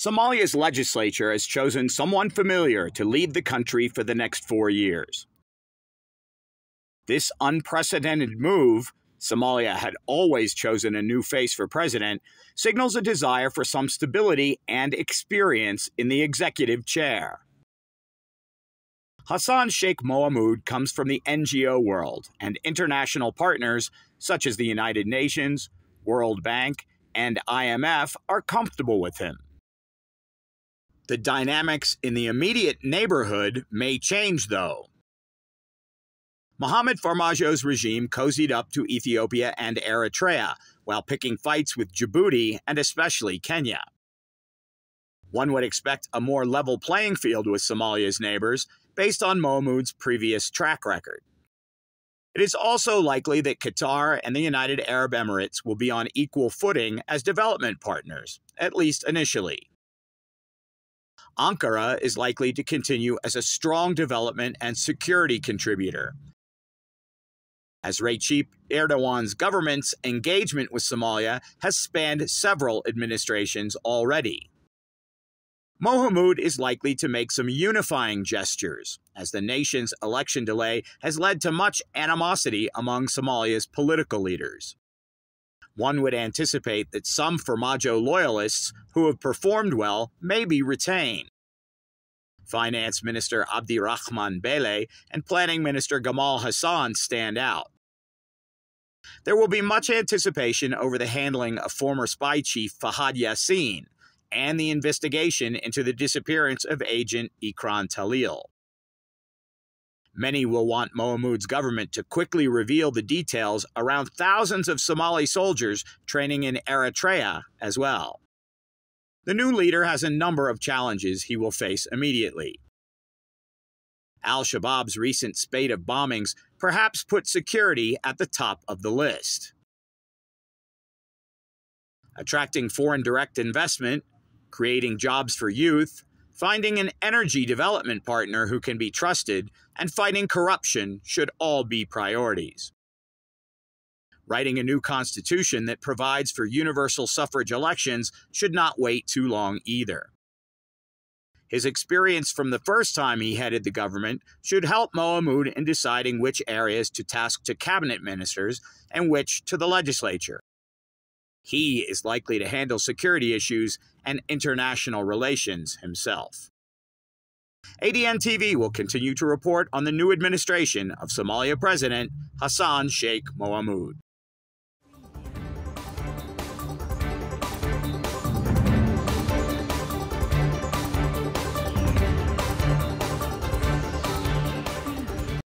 Somalia's legislature has chosen someone familiar to lead the country for the next four years. This unprecedented move, Somalia had always chosen a new face for president, signals a desire for some stability and experience in the executive chair. Hassan Sheikh Mohamud comes from the NGO world, and international partners such as the United Nations, World Bank, and IMF are comfortable with him. The dynamics in the immediate neighborhood may change, though. Mohamed Farmajo's regime cozied up to Ethiopia and Eritrea while picking fights with Djibouti and especially Kenya. One would expect a more level playing field with Somalia's neighbors based on Mohamud's previous track record. It is also likely that Qatar and the United Arab Emirates will be on equal footing as development partners, at least initially. Ankara is likely to continue as a strong development and security contributor. As Recep Erdogan's government's engagement with Somalia has spanned several administrations already. Mohamud is likely to make some unifying gestures, as the nation's election delay has led to much animosity among Somalia's political leaders one would anticipate that some Farmajo loyalists who have performed well may be retained. Finance Minister Abdirahman Beyle and Planning Minister Gamal Hassan stand out. There will be much anticipation over the handling of former spy chief Fahad Yassin and the investigation into the disappearance of agent Ikran Tahlil. Many will want Mohamud's government to quickly reveal the details around thousands of Somali soldiers training in Eritrea as well. The new leader has a number of challenges he will face immediately. Al Shabaab's recent spate of bombings perhaps put security at the top of the list. Attracting foreign direct investment, creating jobs for youth, Finding an energy development partner who can be trusted and fighting corruption should all be priorities. Writing a new constitution that provides for universal suffrage elections should not wait too long either. His experience from the first time he headed the government should help Mohamud in deciding which areas to task to cabinet ministers and which to the legislature. He is likely to handle security issues and international relations himself. ADN TV will continue to report on the new administration of Somalia President Hassan Sheikh Mohamud.